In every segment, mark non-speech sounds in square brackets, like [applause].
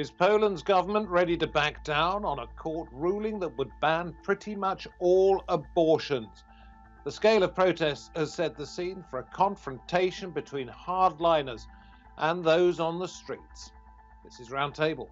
Is Poland's government ready to back down on a court ruling that would ban pretty much all abortions? The scale of protests has set the scene for a confrontation between hardliners and those on the streets. This is Roundtable.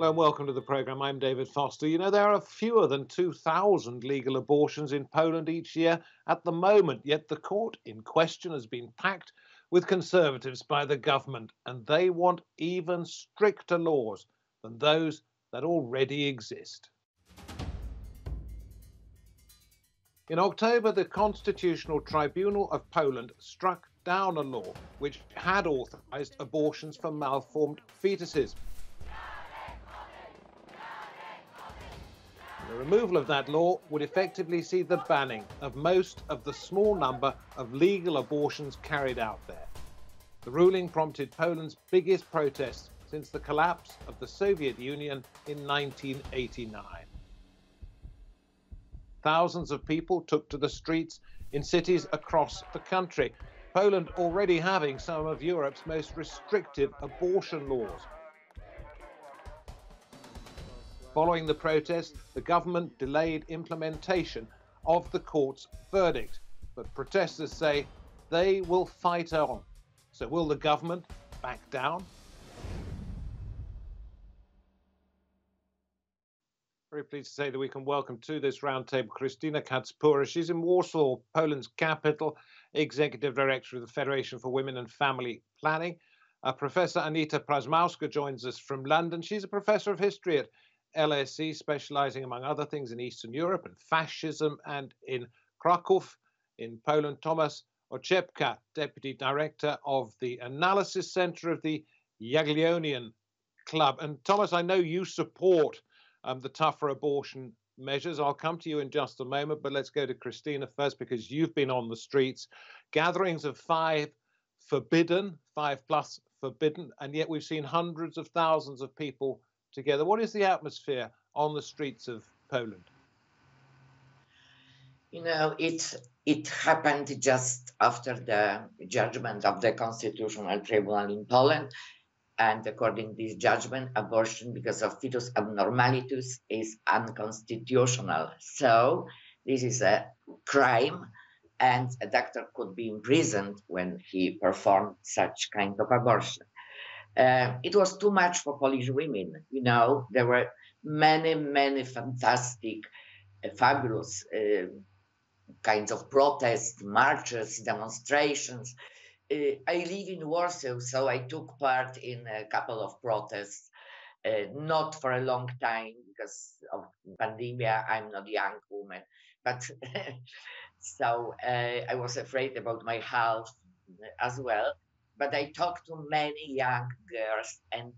Hello and welcome to the programme. I'm David Foster. You know, there are fewer than 2,000 legal abortions in Poland each year at the moment, yet the court in question has been packed with conservatives by the government, and they want even stricter laws than those that already exist. In October, the Constitutional Tribunal of Poland struck down a law which had authorized abortions for malformed fetuses. Removal of that law would effectively see the banning of most of the small number of legal abortions carried out there. The ruling prompted Poland's biggest protest since the collapse of the Soviet Union in 1989. Thousands of people took to the streets in cities across the country, Poland already having some of Europe's most restrictive abortion laws. Following the protest, the government delayed implementation of the court's verdict, but protesters say they will fight on. So, will the government back down? Very pleased to say that we can welcome to this roundtable Krystyna Kacpura. She's in Warsaw, Poland's capital, Executive Director of the Federation for Women and Family Planning. Uh, professor Anita Prazmowska joins us from London. She's a professor of history at LSE, specializing among other things in Eastern Europe and fascism, and in Krakow, in Poland. Thomas Ociepka, Deputy Director of the Analysis Center of the Jagiellonian Club. And Thomas, I know you support um, the tougher abortion measures. I'll come to you in just a moment, but let's go to Krystyna first because you've been on the streets. Gatherings of five forbidden, five plus forbidden, and yet we've seen hundreds of thousands of people together. What is the atmosphere on the streets of Poland? You know, it it happened just after the judgment of the Constitutional Tribunal in Poland. And according to this judgment, abortion because of fetus abnormalities is unconstitutional. So this is a crime, and a doctor could be imprisoned when he performed such kind of abortion. Uh, it was too much for Polish women. You know, there were many, many fantastic, uh, fabulous uh, kinds of protests, marches, demonstrations. Uh, I live in Warsaw, so I took part in a couple of protests. Uh, not for a long time because of pandemic. I'm not a young woman, but [laughs] so uh, I was afraid about my health as well but I talked to many young girls and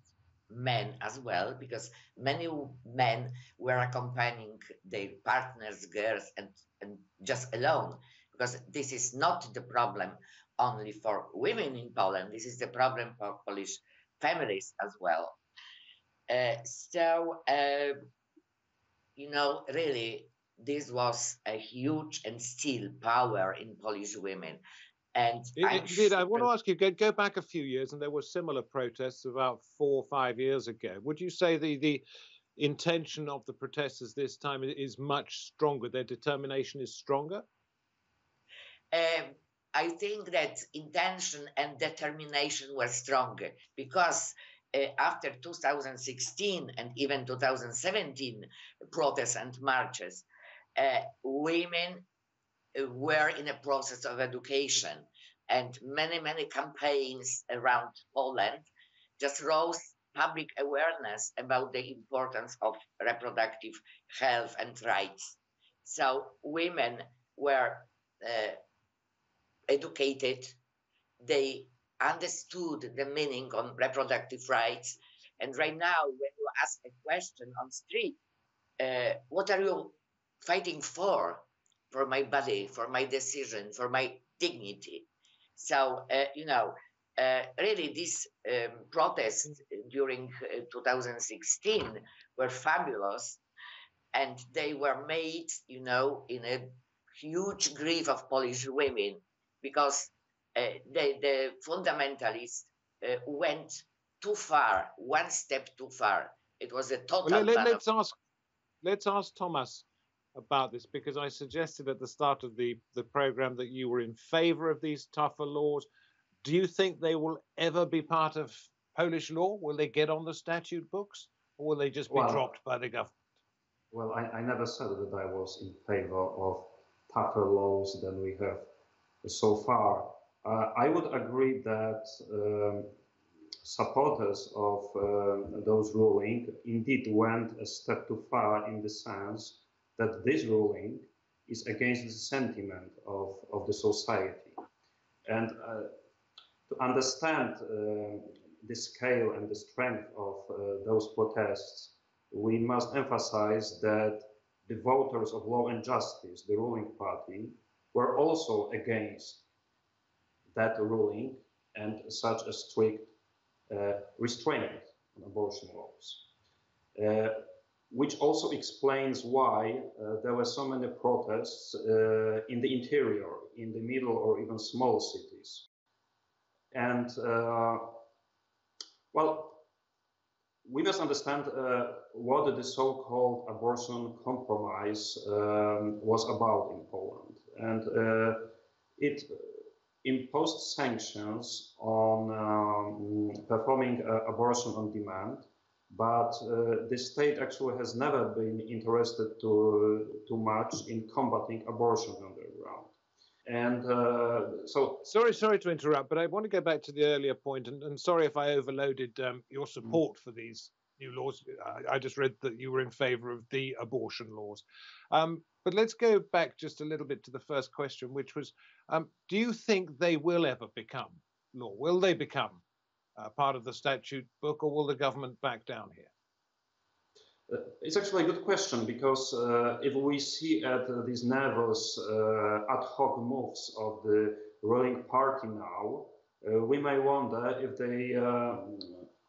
men as well, because many men were accompanying their partners, girls, and, and just alone, because this is not the problem only for women in Poland, this is the problem for Polish families as well. Uh, so, uh, you know, really, this was a huge and still power in Polish women. And Indeed, I want to ask you go, go back a few years, and there were similar protests about four or five years ago. Would you say the the intention of the protesters this time is much stronger? Their determination is stronger. Um, I think that intention and determination were stronger because uh, after 2016 and even 2017 protests and marches, uh, women were in a process of education and many, many campaigns around Poland just rose public awareness about the importance of reproductive health and rights. So women were uh, educated, they understood the meaning on reproductive rights. And right now, when you ask a question on street, uh, what are you fighting for? For my body, for my decision, for my dignity. So, uh, you know, uh, really these um, protests during uh, 2016 were fabulous and they were made you know in a huge grief of polish women because uh, the, the fundamentalists uh, went too far one step too far it was a total well, let, us ask let's ask thomas about this because i suggested at the start of the the program that you were in favor of these tougher laws do you think they will ever be part of Polish law? Will they get on the statute books, or will they just be well, dropped by the government? Well, I, I, never said that I was in favor of tougher laws than we have so far. Uh, I would agree that um, supporters of uh, those ruling indeed went a step too far in the sense that this ruling is against the sentiment of, of the society. And uh, to understand uh, the scale and the strength of uh, those protests, we must emphasize that the voters of law and justice, the ruling party, were also against that ruling and such a strict uh, restraint on abortion laws. Uh, which also explains why uh, there were so many protests uh, in the interior, in the middle or even small cities. And uh, well, we must understand uh, what the so-called abortion compromise um, was about in Poland. And uh, it imposed sanctions on um, performing uh, abortion on demand, but uh, the state actually has never been interested to, too much in combating abortion on the ground. And uh, so, sorry, sorry to interrupt, but I want to go back to the earlier point, and, and sorry if I overloaded um, your support for these new laws. I, I, just read that you were in favour of the abortion laws. Um, but let's go back just a little bit to the first question, which was: um, Do you think they will ever become law? Will they become uh, part of the statute book, or will the government back down here? Uh, it's actually a good question because uh, if we see at uh, these nervous ad hoc moves of the ruling party now, we may wonder if they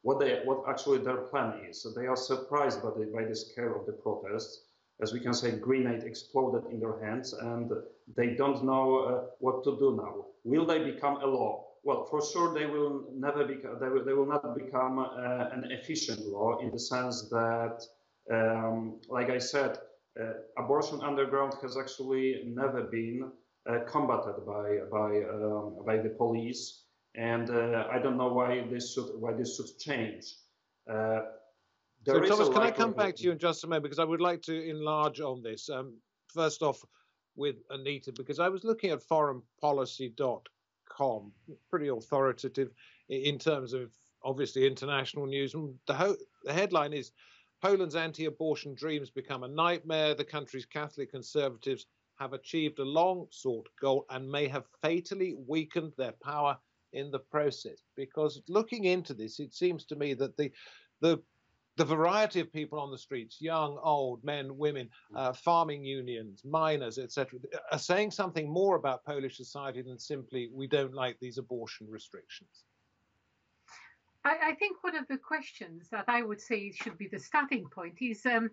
what they what actually their plan is. So they are surprised by the, by the scale of the protests. As we can say, grenade exploded in their hands, and they don't know uh, what to do now. Will they become a law? Well, for sure, they will never become. They will, they will not become uh, an efficient law in the sense that um, like I said, uh, abortion underground has actually never been uh, combated by by um, by the police, and uh, I don't know why this should why this should change. Uh, so, Thomas, can I come back to you in just a moment because I would like to enlarge on this. Um, first off, with Anita, because I was looking at foreignpolicy.com, pretty authoritative in terms of obviously international news. The, ho- the headline is Poland's anti abortion dreams become a nightmare. The country's Catholic conservatives have achieved a long sought goal and may have fatally weakened their power in the process. Because looking into this, it seems to me that the the the variety of people on the streets, young, old, men, women, mm. uh, farming unions, miners, etc., are saying something more about Polish society than simply we don't like these abortion restrictions. I, I, think one of the questions that I would say should be the starting point is um,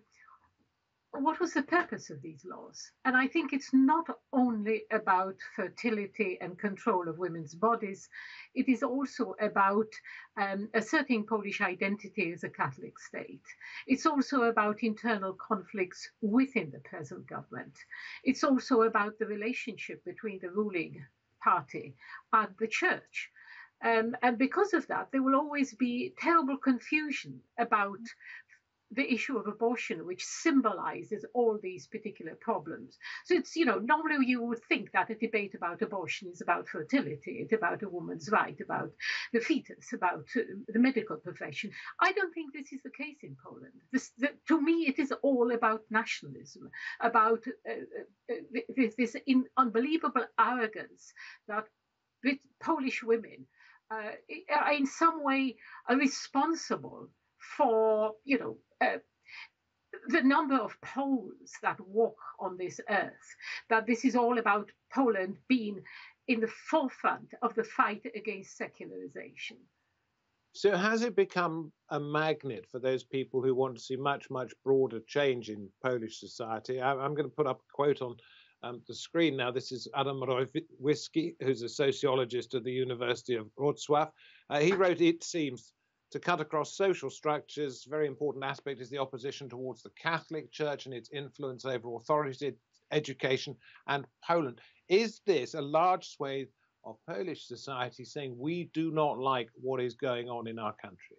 what was the purpose of these laws? And I think it's not only about fertility and control of women's bodies, it is also about um, asserting Polish identity as a Catholic state. It's also about internal conflicts within the present government. It's also about the relationship between the ruling party and the church. Um, and because of that, there will always be terrible confusion about the issue of abortion, which symbolizes all these particular problems. So it's, you know, normally you would think that a debate about abortion is about fertility, it's about a woman's right, about the fetus, about uh, the medical profession. I don't think this is the case in Poland. This, the, to me, it is all about nationalism, about uh, uh, this, this in, unbelievable arrogance that Polish women uh, in some way are responsible for, you know, uh, the number of Poles that walk on this earth, that this is all about Poland being in the forefront of the fight against secularization. So, has it become a magnet for those people who want to see much, much broader change in Polish society? I, am going to put up a quote on um, the screen now. This is Adam Mrowiecki, who's a sociologist at the University of Wrocław. Uh, he wrote, It seems to cut across social structures, very important aspect is the opposition towards the Catholic Church and its influence over authority, education, and Poland. Is this a large swathe of Polish society saying we do not like what is going on in our country?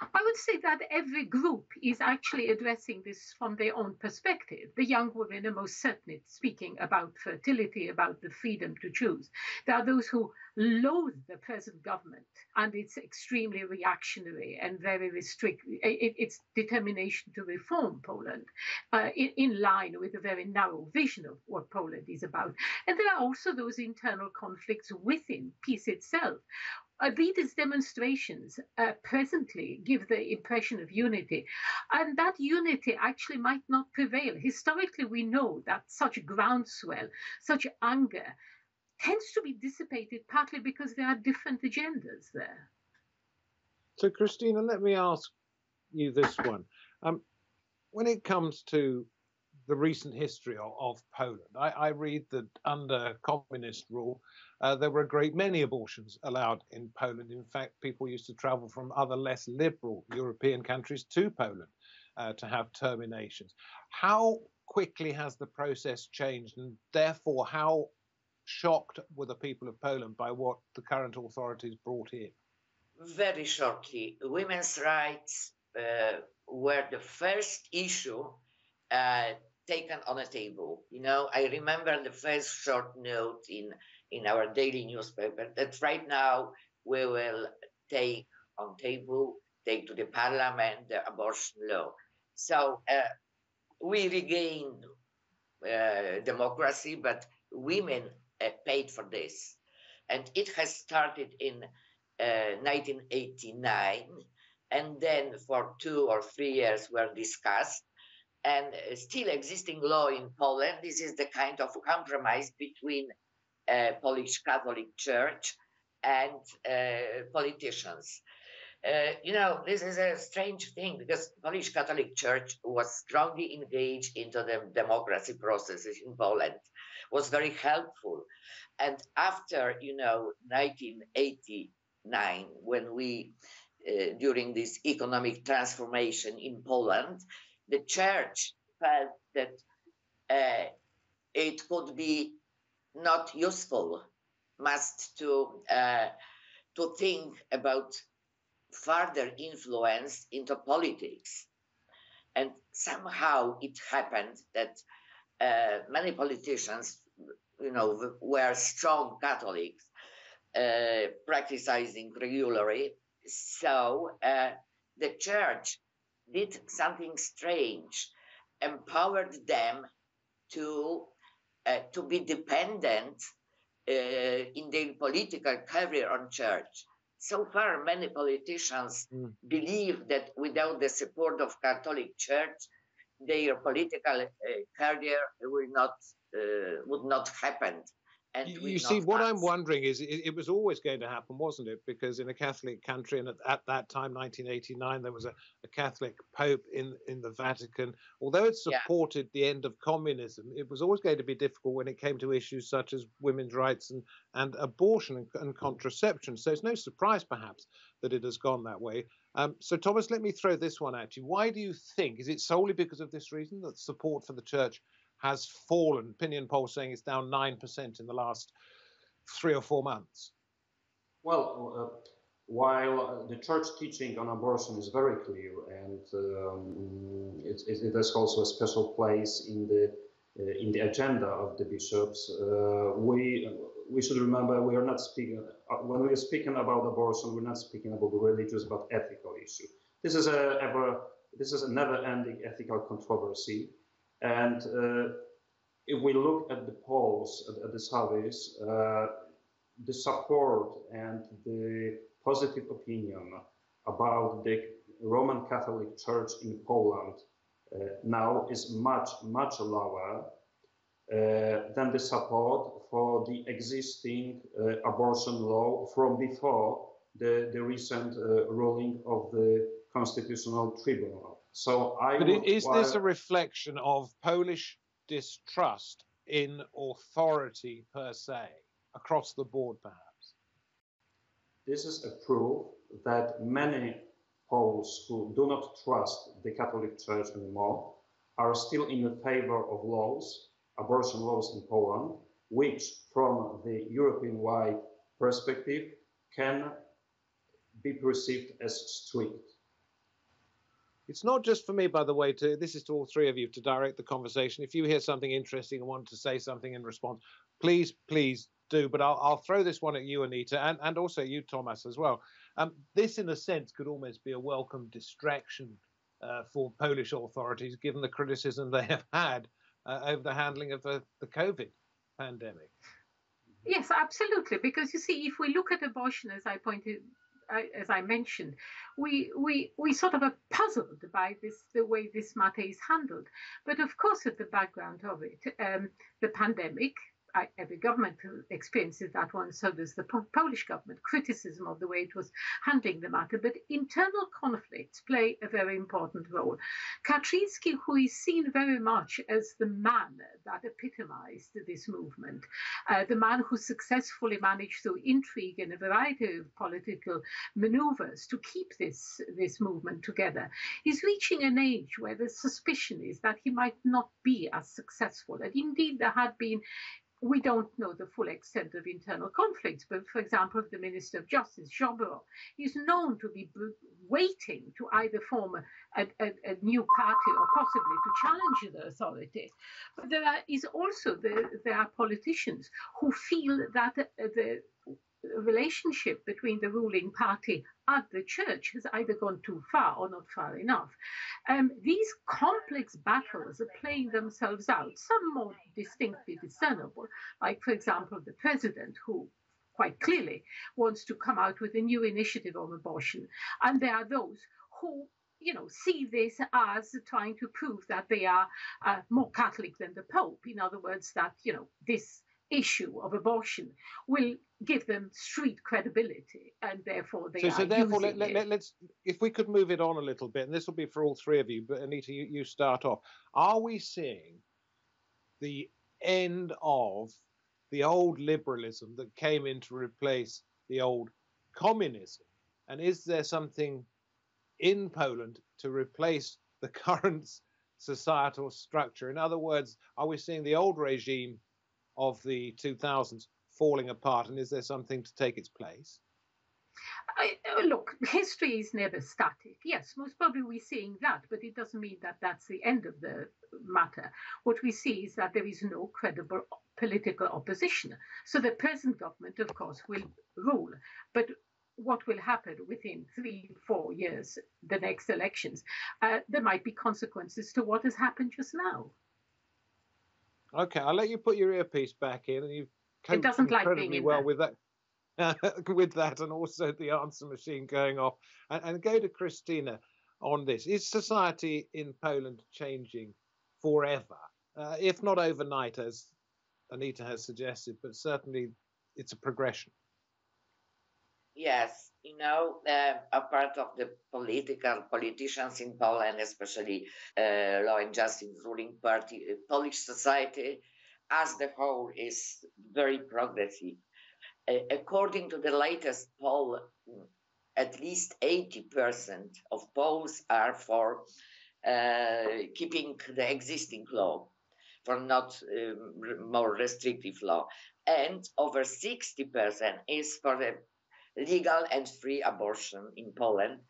I would say that every group is actually addressing this from their own perspective. The young women are most certainly speaking about fertility, about the freedom to choose. There are those who loathe the present government and its extremely reactionary and very restrict it, its determination to reform Poland uh, in, in line with a very narrow vision of what Poland is about. And there are also those internal conflicts within PiS itself these demonstrations uh, presently give the impression of unity, and that unity actually might not prevail. Historically, we know that such groundswell, such anger, tends to be dissipated partly because there are different agendas there. So, Krystyna, let me ask you this one. Um, when it comes to the recent history of, of Poland, I, I, read that under communist rule, uh, there were a great many abortions allowed in Poland. In fact, people used to travel from other less liberal European countries to Poland uh, to have terminations. How quickly has the process changed, and therefore, how shocked were the people of Poland by what the current authorities brought in? Very shortly, women's rights uh, were the first issue uh, taken on a table. You know, I remember the first short note in in our daily newspaper that right now we will take on table, take to the parliament the abortion law. So uh, we regained uh, democracy, but women uh, paid for this. And it has started in 1989, uh, and then for two or three years were discussed and still existing law in Poland. This is the kind of compromise between uh, Polish Catholic Church and uh, politicians. Uh, you know, this is a strange thing because Polish Catholic Church was strongly engaged into the democracy processes in Poland, was very helpful. And after, you know, 1989, when we, uh, during this economic transformation in Poland, the church felt that uh, it could be not useful, must to uh, to think about further influence into politics. And somehow it happened that uh, many politicians, you know, were strong Catholics, uh, practicing regularly. So uh, the church did something strange, empowered them to uh, to be dependent uh, in their political career on church. So far, many politicians mm. believe that without the support of Catholic Church, their political uh, career will not uh, would not happen. And you see, what I'm wondering is, it, it, was always going to happen, wasn't it? Because in a Catholic country, and at, at that time, 1989, there was a, a, Catholic Pope in in the Vatican. Although it supported yeah. the end of communism, it was always going to be difficult when it came to issues such as women's rights and and abortion and, and contraception. So it's no surprise, perhaps, that it has gone that way. Um, so, Thomas, let me throw this one at you. Why do you think? Is it solely because of this reason that support for the church has fallen. Opinion poll saying it's down 9% in the last three or four months. Well, uh, while the church teaching on abortion is very clear and um, it, it, has also a special place in the uh, in the agenda of the bishops, uh, we we should remember we are not speaking uh, when we are speaking about abortion, we're not speaking about the religious but ethical issue. This is a ever this is a never-ending ethical controversy and uh, if we look at the polls, at, at the surveys, uh, the support and the positive opinion about the Roman Catholic Church in Poland uh, now is much, much lower uh, than the support for the existing uh, abortion law from before the, the recent uh, ruling of the Constitutional Tribunal. So I. But is this a reflection of Polish distrust in authority per se, across the board, perhaps? This is a proof that many Poles who do not trust the Catholic Church anymore are still in favor of laws, abortion laws in Poland, which, from the European-wide perspective, can be perceived as strict. It's not just for me, by the way, to this is to all three of you to direct the conversation. If you hear something interesting and want to say something in response, please, please do. But I'll, I'll throw this one at you, Anita, and, and also you, Thomas, as well. Um, this, in a sense, could almost be a welcome distraction uh, for Polish authorities, given the criticism they have had uh, over the handling of the, the COVID pandemic. Yes, absolutely. Because you see, if we look at abortion, as I pointed as I mentioned, we we we sort of are puzzled by this the way this matter is handled. But of course, at the background of it, um, the pandemic, I, every government experiences that one, so does the po- Polish government, criticism of the way it was handling the matter. But internal conflicts play a very important role. Kaczynski, who is seen very much as the man that epitomized this movement, uh, the man who successfully managed through intrigue and a variety of political maneuvers to keep this, this movement together, is reaching an age where the suspicion is that he might not be as successful. And indeed, there had been we don't know the full extent of internal conflicts, but for example, the Minister of Justice, Ziobro, is known to be waiting to either form a, a, a, new party or possibly to challenge the authority. But there are, is also the, there are politicians who feel that uh, the relationship between the ruling party and the church has either gone too far or not far enough. Um, these complex battles are playing themselves out, some more distinctly discernible, like, for example, the president who quite clearly wants to come out with a new initiative on abortion. And there are those who you know, see this as trying to prove that they are uh, more Catholic than the Pope. In other words, that, you know, this issue of abortion will give them street credibility and therefore they so, so therefore let, let, let's if we could move it on a little bit and this will be for all three of you but anita you, you start off. Are we seeing the end of the old liberalism that came in to replace the old communism? And is there something in poland to replace the [laughs] current societal structure? In other words are we seeing the old regime of the 2000s falling apart, and is there something to take its place? Uh, look, history is never static. Yes, most probably we're seeing that, but it doesn't mean that that's the end of the matter. What we see is that there is no credible political opposition. So the present government, of course, will rule. But what will happen within three, four years, the next elections, uh, there might be consequences to what has happened just now. Okay, I'll let you put your earpiece back in, and you've it doesn't incredibly like well with that. [laughs] with that, and also the answer machine going off, and, and go to Krystyna on this. Is society in Poland changing forever, uh, if not overnight, as Anita has suggested, but certainly it's a progression? Yes, you know, uh, a part of the political politicians in Poland, especially uh, Law and Justice ruling party, uh, Polish society as the whole is very progressive. According to the latest poll, at least 80% of Poles are for uh, keeping the existing law, for not um, more restrictive law. And over 60% is for the legal and free abortion in Poland,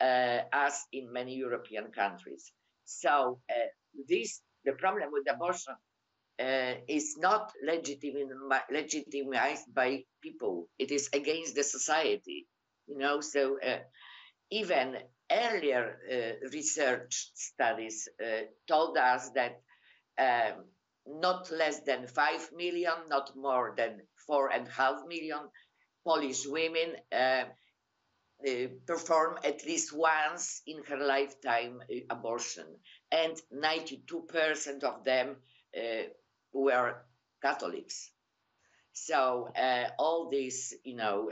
uh, as in many European countries. So uh, this the problem with abortion uh, is not legitimized by people. It is against the society, you know. So uh, even earlier uh, research studies uh, told us that um, not less than five million, not more than four and a half million Polish women uh, uh, perform at least once in her lifetime uh, abortion, and 92% of them were Catholics. So all these, you know,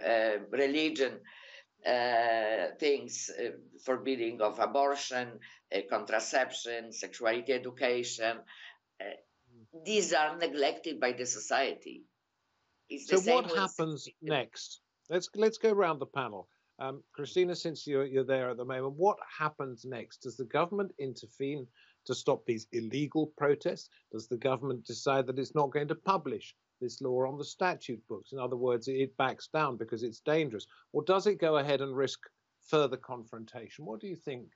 religion uh, things, uh, forbidding of abortion, uh, contraception, sexuality education, these are neglected by the society. It's so what happens next? Let's let's go around the panel. Um, Krystyna, since you're, you're there at the moment, what happens next? Does the government intervene to stop these illegal protests? Does the government decide that it's not going to publish this law on the statute books? In other words, it backs down because it's dangerous. Or does it go ahead and risk further confrontation? What do you think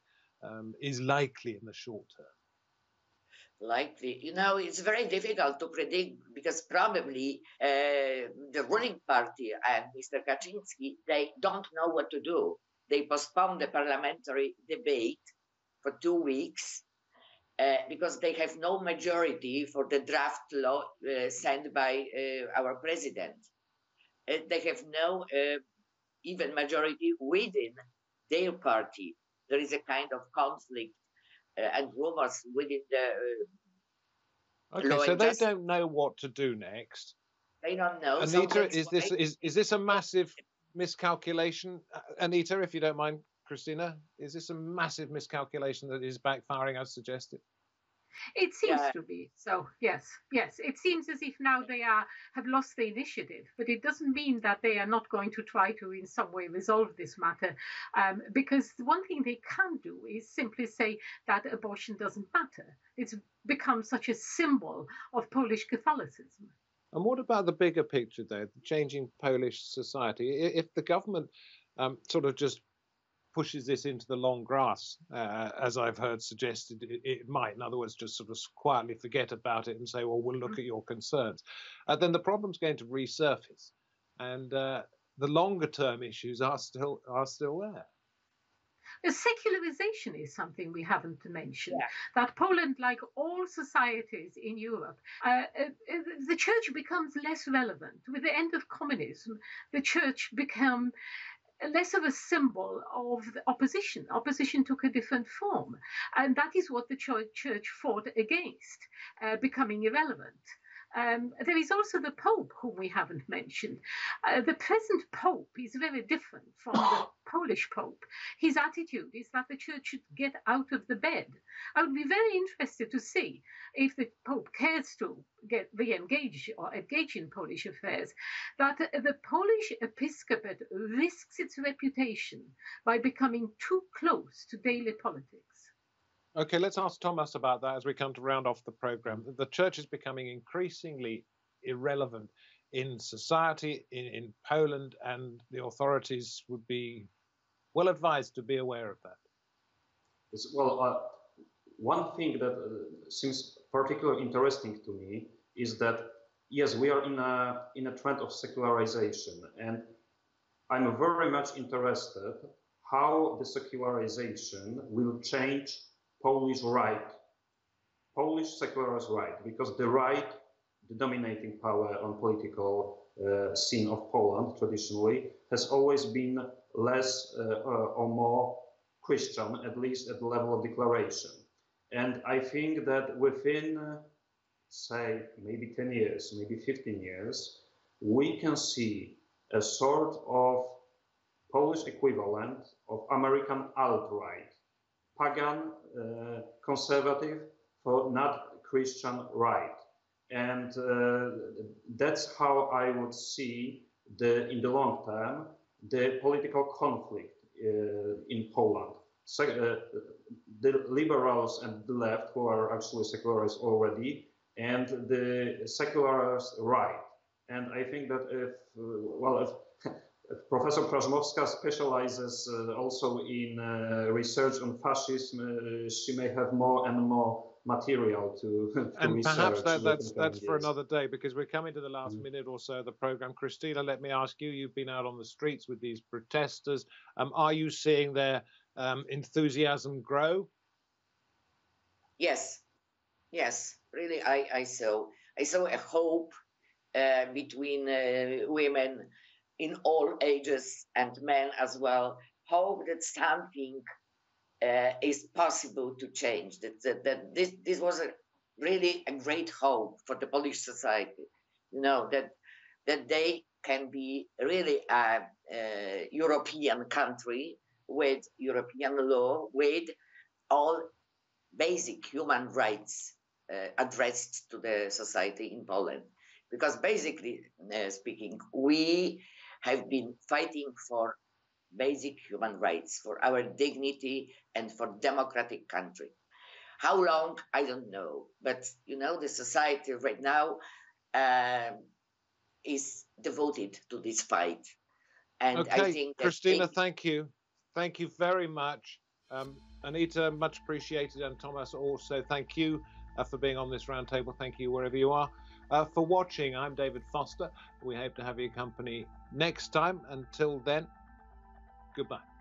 um, is likely in the short term? Likely. You know, it's very difficult to predict because probably uh, the ruling party and Mr. Kaczynski, they don't know what to do. They postponed the parliamentary debate for two weeks uh, because they have no majority for the draft law uh, sent by uh, our president. They have no uh, even majority within their party. There is a kind of conflict and rumors within the. Uh, okay, so they don't know what to do next. They don't know. Anita, is this is is this a massive miscalculation? Anita, if you don't mind, Krystyna, is this a massive miscalculation that is backfiring as suggested? It seems yeah. to be. So yes, yes, it seems as if now they are have lost the initiative, but it doesn't mean that they are not going to try to in some way resolve this matter, um, because one thing they can do is simply say that abortion doesn't matter. It's become such a symbol of Polish Catholicism. And what about the bigger picture, though, the changing Polish society? If the government um, sort of just pushes this into the long grass, uh, as I've heard suggested it, it, might. In other words, just sort of quietly forget about it and say, well, we'll look mm-hmm. at your concerns. Uh, then the problem's going to resurface. And uh, the longer term issues are still are still there. The secularization is something we haven't mentioned. Yeah. That Poland, like all societies in Europe, uh, uh, uh, the church becomes less relevant. With the end of communism, the church became less of a symbol of opposition. Opposition took a different form. And that is what the church fought against, uh, becoming irrelevant. Um, there is also the Pope, whom we haven't mentioned. Uh, the present Pope is very different from the [coughs] Polish Pope. His attitude is that the church should get out of the bed. I would be very interested to see if the Pope cares to get re-engage or engage in Polish affairs, that the Polish episcopate risks its reputation by becoming too close to daily politics. Okay, let's ask Thomas about that as we come to round off the program. The church is becoming increasingly irrelevant in society in, in Poland, and the authorities would be well advised to be aware of that. Well, uh, one thing that uh, seems particularly interesting to me is that yes, we are in a in a trend of secularization, and I'm very much interested how the secularization will change Polish right, Polish secular right, because the right, the dominating power on political uh, scene of Poland traditionally, has always been less uh, uh, or more Christian, at least at the level of declaration. And I think that within, uh, say, maybe 10 years, maybe 15 years, we can see a sort of Polish equivalent of American alt-right, pagan uh, conservative for not Christian right. And uh, that's how I would see the in the long term the political conflict uh, in Poland. So, the liberals and the left, who are actually secularists already, and the secularist right. And I think that if, well, if [laughs] Professor Prażmowska specializes uh, also in uh, research on fascism. Uh, she may have more and more material to, [laughs] to and research. perhaps that, that's that's for another day because we're coming to the last mm. minute or so of the program. Krystyna, let me ask you: You've been out on the streets with these protesters. Um, are you seeing their um, enthusiasm grow? Yes, yes, really. I I saw I saw a hope uh, between uh, women in all ages and men as well, hope that something uh, is possible to change. That, that, that this, this was a really a great hope for the Polish society. You know that that they can be really a, a European country with European law, with all basic human rights uh, addressed to the society in Poland. Because basically uh, speaking, we have been fighting for basic human rights, for our dignity, and for democratic country. How long I don't know, but you know the society right now uh, is devoted to this fight, and okay. I think Krystyna, it, thank you, thank you very much. Um, Anita, much appreciated, and Thomas also thank you uh, for being on this roundtable. Thank you wherever you are. Uh, for watching, I'm David Foster. We hope to have your company next time. Until then, goodbye.